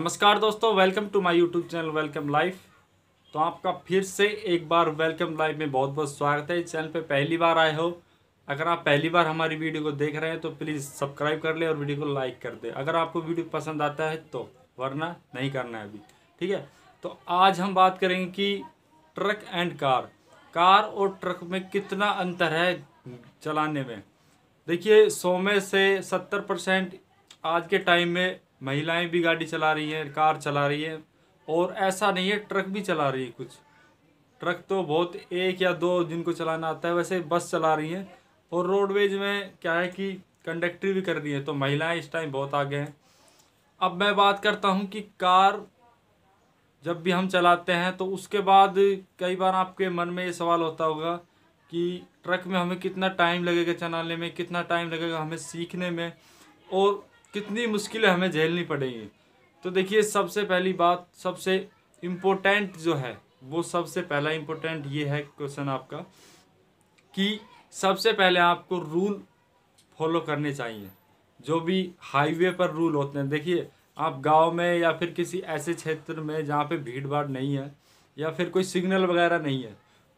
नमस्कार दोस्तों welcome to my YouTube channel welcome life तो आपका फिर से एक बार वेलकम लाइफ में बहुत बहुत स्वागत है। इस चैनल पे पहली बार आए हो। अगर आप पहली बार हमारी वीडियो को देख रहे हैं तो प्लीज़ सब्सक्राइब कर ले और वीडियो को लाइक कर दे। अगर आपको वीडियो पसंद आता है तो वरना नहीं करना है अभी। ठीक है? तो आज हम बात करेंगे कि ट्रक एंड कार कार और ट्रक में कितना अंतर है चलाने में? देखिए, सौ में से सत्तर परसेंट आज के टाइम में महिलाएँ भी गाड़ी चला रही हैं, कार चला रही है, और ऐसा नहीं है, ट्रक भी चला रही है कुछ। ट्रक तो बहुत एक या दो जिनको चलाना आता है, वैसे बस चला रही हैं, और रोडवेज़ में क्या है कि कंडक्टर भी कर रही है तो महिलाएँ इस टाइम बहुत आगे हैं। अब मैं बात करता हूँ कि कार जब भी हम चलाते हैं तो उसके बाद कई बार आपके मन में ये सवाल होता होगा कि ट्रक में हमें कितना टाइम लगेगा चलाने में, कितना टाइम लगेगा हमें सीखने में, और कितनी मुश्किलें हमें झेलनी पड़ेंगी। तो देखिए, सबसे पहली बात, सबसे इम्पोर्टेंट जो है, वो सबसे पहला इम्पोर्टेंट ये है क्वेश्चन आपका कि सबसे पहले आपको रूल फॉलो करने चाहिए। जो भी हाईवे पर रूल होते हैं, देखिए, आप गाँव में या फिर किसी ऐसे क्षेत्र में जहाँ पे भीड़ भाड़ नहीं है या फिर कोई सिग्नल वगैरह नहीं है,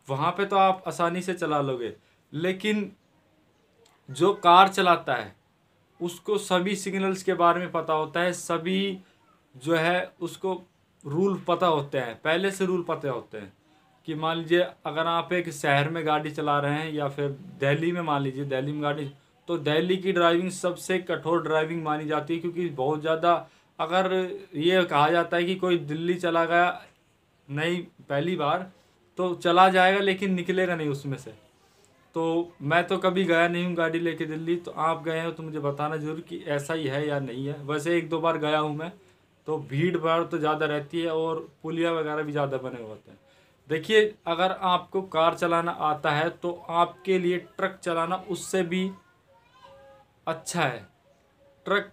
वहाँ पे तो आप आसानी से चला लोगे। लेकिन जो कार चलाता है उसको सभी सिग्नल्स के बारे में पता होता है, सभी जो है उसको रूल पता होते हैं, पहले से रूल पता होते हैं। कि मान लीजिए अगर आप एक शहर में गाड़ी चला रहे हैं या फिर दिल्ली में, मान लीजिए दिल्ली में गाड़ी तो दिल्ली की ड्राइविंग सबसे कठोर ड्राइविंग मानी जाती है, क्योंकि बहुत ज़्यादा अगर ये कहा जाता है कि कोई दिल्ली चला गया, नहीं, पहली बार तो चला जाएगा लेकिन निकलेगा नहीं उसमें से। तो मैं तो कभी गया नहीं हूँ गाड़ी लेके दिल्ली तो आप गए हो तो मुझे बताना ज़रूर कि ऐसा ही है या नहीं है। वैसे एक दो बार गया हूँ मैं तो भीड़ भाड़ तो ज़्यादा रहती है और पुलिया वगैरह भी ज़्यादा बने होते हैं। देखिए, अगर आपको कार चलाना आता है तो आपके लिए ट्रक चलाना उससे भी अच्छा है। ट्रक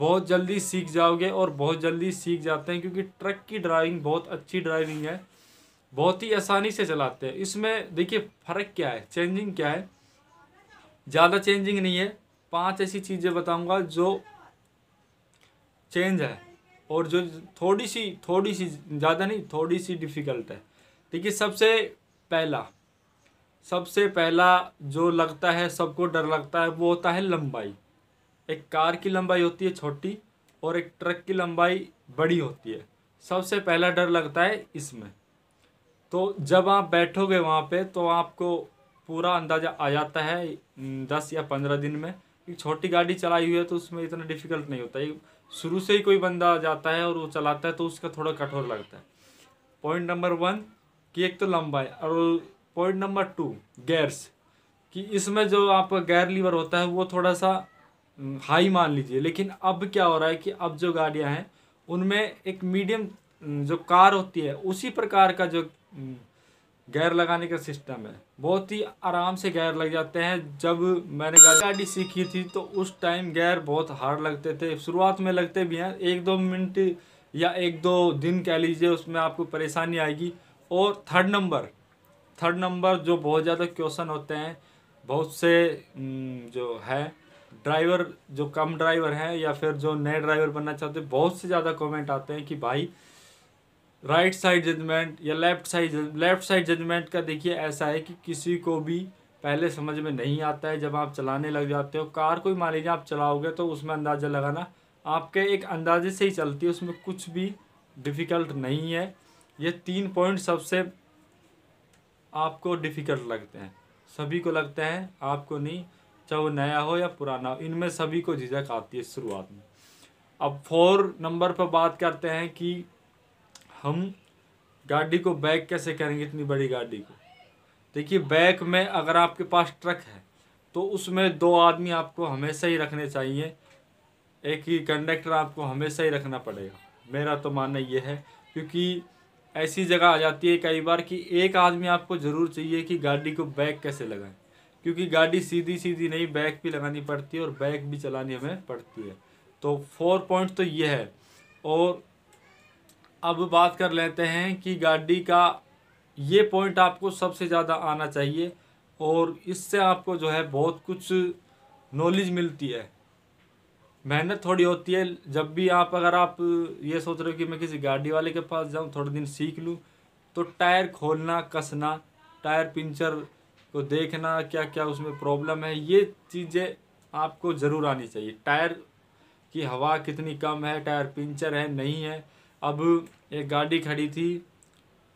बहुत जल्दी सीख जाओगे और बहुत जल्दी सीख जाते हैं, क्योंकि ट्रक की ड्राइविंग बहुत अच्छी ड्राइविंग है। बहुत ही आसानी से चलाते हैं। इसमें देखिए फ़र्क क्या है? चेंजिंग क्या है? ज़्यादा चेंजिंग नहीं है। पाँच ऐसी चीज़ें बताऊँगा जो चेंज है और जो थोड़ी सी थोड़ी सी ज़्यादा नहीं थोड़ी सी डिफ़िकल्ट है। देखिए सबसे पहला सबसे पहला जो लगता है, सबको डर लगता है, वो होता है लंबाई। एक कार की लंबाई होती है छोटी और एक ट्रक की लंबाई बड़ी होती है। सबसे पहला डर लगता है इसमें। तो जब आप बैठोगे वहाँ पे तो आपको पूरा अंदाज़ा आ जाता है दस या पंद्रह दिन में कि छोटी गाड़ी चलाई हुई है तो उसमें इतना डिफ़िकल्ट नहीं होता। ये शुरू से ही कोई बंदा जाता है और वो चलाता है तो उसका थोड़ा कठोर लगता है। पॉइंट नंबर वन कि एक तो लंबाई और पॉइंट नंबर टू गैर्स कि इसमें जो आपका गैर लीवर होता है वो थोड़ा सा हाई मान लीजिए। लेकिन अब क्या हो रहा है कि अब जो गाड़ियाँ हैं, उनमें एक मीडियम जो कार होती है, उसी प्रकार का जो गैर लगाने का सिस्टम है। बहुत ही आराम से गैर लग जाते हैं। जब मैंने गाड़ी सीखी थी तो उस टाइम गैर बहुत हार्ड लगते थे। शुरुआत में लगते भी हैं। एक दो मिनट या एक दो दिन कह लीजिए, उसमें आपको परेशानी आएगी। और थर्ड नंबर थर्ड नंबर जो बहुत ज़्यादा क्वेश्चन होते हैं, बहुत से जो है ड्राइवर जो कम ड्राइवर हैं या फिर जो नए ड्राइवर बनना चाहते हैं, बहुत से ज़्यादा कमेंट आते हैं कि भाई राइट साइड जजमेंट या left side left side judgment का देखिए ऐसा है कि किसी को भी पहले समझ में नहीं आता है जब आप चलाने लग जाते हो। कार कोई मान लीजिए आप चलाओगे तो उसमें अंदाज़ा लगाना आपके एक अंदाजे से ही चलती है, उसमें कुछ भी डिफ़िकल्ट नहीं है। ये तीन पॉइंट सबसे आपको डिफ़िकल्ट लगते हैं। सभी को लगते हैं, आपको नहीं, चाहे वो नया हो या पुराना हो, इनमें सभी को झिझक आती है शुरुआत में। अब फोर नंबर पर बात करते हैं कि हम गाड़ी को बैक कैसे करेंगे इतनी बड़ी गाड़ी को? देखिए बैक में अगर आपके पास ट्रक है तो उसमें दो आदमी आपको हमेशा ही रखने चाहिए। एक ही कंडक्टर आपको हमेशा ही रखना पड़ेगा। मेरा तो मानना ये है, क्योंकि ऐसी जगह आ जाती है कई बार कि एक आदमी आपको ज़रूर चाहिए कि गाड़ी को बैक कैसे लगाएँ। क्योंकि गाड़ी सीधी सीधी नहीं बैक भी लगानी पड़ती है और बैक भी चलानी हमें पड़ती है। तो फोर पॉइंट तो ये है। और अब बात कर लेते हैं कि गाड़ी का ये पॉइंट आपको सबसे ज़्यादा आना चाहिए और इससे आपको जो है बहुत कुछ नॉलेज मिलती है। मेहनत थोड़ी होती है। जब भी आप, अगर आप ये सोच रहे हो कि मैं किसी गाड़ी वाले के पास जाऊँ, थोड़े दिन सीख लूँ तो टायर खोलना, कसना, टायर पिंचर को देखना क्या क्या उसमें प्रॉब्लम है, ये चीज़ें आपको ज़रूर आनी चाहिए। टायर की हवा कितनी कम है, टायर पिंचर है, नहीं है अब एक गाड़ी खड़ी थी,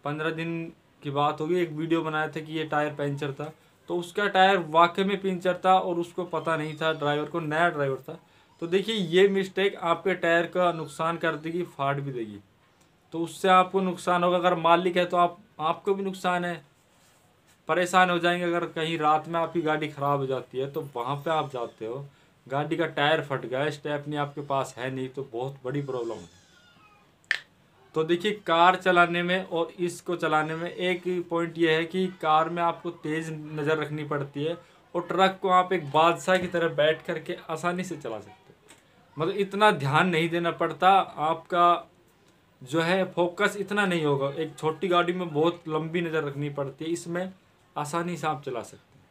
पंद्रह दिन की बात होगी, एक वीडियो बनाया था कि ये टायर पंचर था। तो उसका टायर वाकई में पिंचर था और उसको पता नहीं था, ड्राइवर को, नया ड्राइवर था। तो देखिए, ये मिस्टेक आपके टायर का नुकसान कर देगी फाट भी देगी। तो उससे आपको नुकसान होगा, अगर मालिक है तो आप, आपको भी नुकसान है। परेशान हो जाएँगे अगर कहीं रात में आपकी गाड़ी ख़राब हो जाती है तो वहाँ पे आप जाते हो। गाड़ी का टायर फट गया, स्टेपनी आपके पास है नहीं तो बहुत बड़ी प्रॉब्लम है। तो देखिए, कार चलाने में और इसको चलाने में एक पॉइंट ये है कि कार में आपको तेज़ नज़र रखनी पड़ती है और ट्रक को आप एक बादशाह की तरह बैठ करके आसानी से चला सकते मतलब इतना ध्यान नहीं देना पड़ता, आपका जो है फोकस इतना नहीं होगा। एक छोटी गाड़ी में बहुत लंबी नज़र रखनी पड़ती है, इसमें आसानी से आप चला सकते हैं।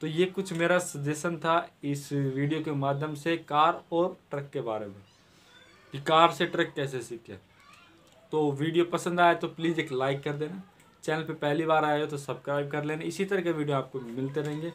तो ये कुछ मेरा सजेशन था इस वीडियो के माध्यम से कार और ट्रक के बारे में, कि कार से ट्रक कैसे सीखें। तो वीडियो पसंद आए तो प्लीज़ एक लाइक कर देना। चैनल पे पहली बार आए हो तो सब्सक्राइब कर लेना। इसी तरह के वीडियो आपको मिलते रहेंगे।